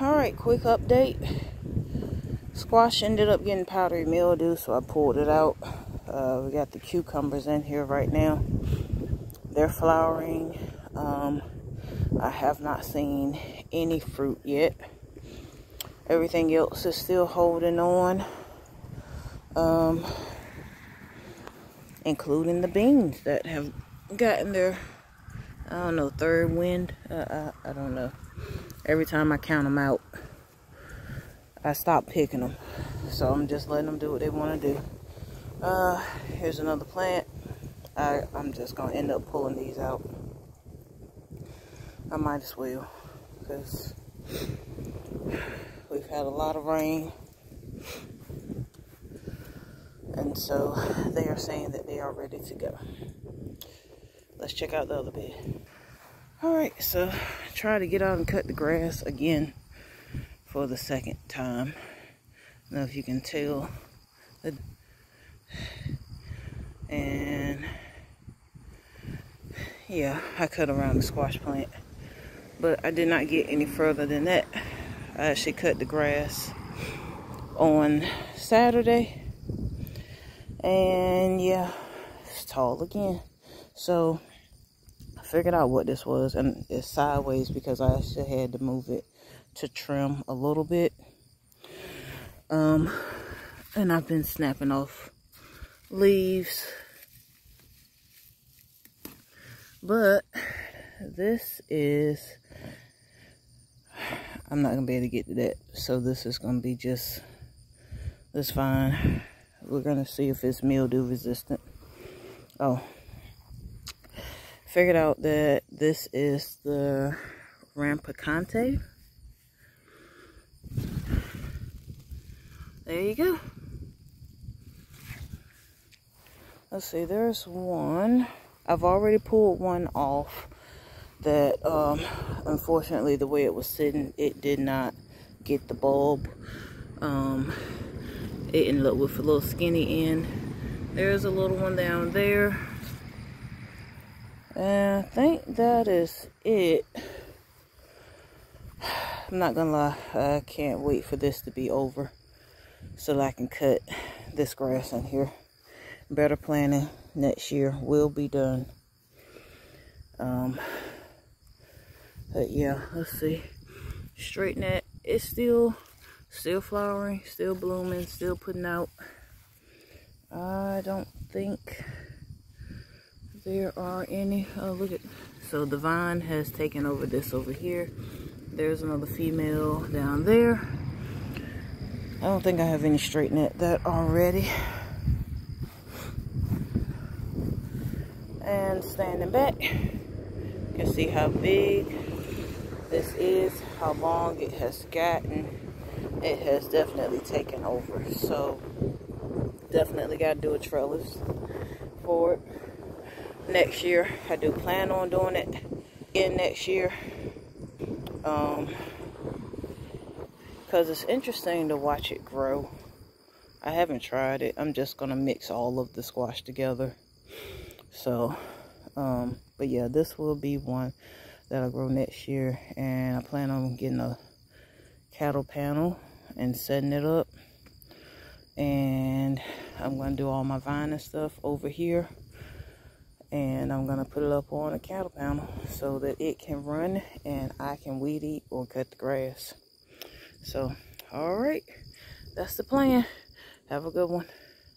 all right, quick update. Squash ended up getting powdery mildew, so I pulled it out. Uh, we got the cucumbers in here right now. They're flowering. Um, I have not seen any fruit yet. Everything else is still holding on. Um, including the beans that have gotten their, I don't know, third wind. Uh, I, I don't know. Every time I count them out, I stop picking them. So I'm just letting them do what they want to do. Uh, here's another plant. I, I'm just going to end up pulling these out. I might as well. Because we've had a lot of rain. And so they are saying that they are ready to go. Let's check out the other bed. All right, so try to get out and cut the grass again for the second time. Know if you can tell. And yeah, I cut around the squash plant. But I did not get any further than that. I actually cut the grass on Saturday. And yeah, it's tall again. So figured out what this was and it's sideways because I actually had to move it to trim a little bit. Um, and I've been snapping off leaves. But this is, I'm not going to be able to get to that. So this is going to be just, this fine. We're going to see if it's mildew resistant. Oh, figured out that this is the Rampicante. There you go. Let's see, there's one. I've already pulled one off that, um, unfortunately, the way it was sitting, it did not get the bulb. Um, it ended up with a little skinny end. There's a little one down there. And I think that is it. I'm not gonna lie, I can't wait for this to be over so that I can cut this grass in here. Better planning next year will be done. Um, but yeah, let's see. Straighten that. It's still, still flowering, still blooming, still putting out. I don't think there are any? Oh look at so the vine has taken over this over here. There's another female down there. I don't think I have any straight net that already. And standing back you can see how big this is how long it has gotten. It has definitely taken over. So definitely got to do a trellis for it next year. I do plan on doing it again next year. Um, because it's interesting to watch it grow. I haven't tried it. I'm just going to mix all of the squash together. So, um, but yeah, this will be one that'll grow next year. And I plan on getting a cattle panel and setting it up. And I'm going to do all my vine and stuff over here and I'm gonna put it up on a cattle panel so that it can run and I can weed eat or cut the grass. So, all right, that's the plan. Have a good one.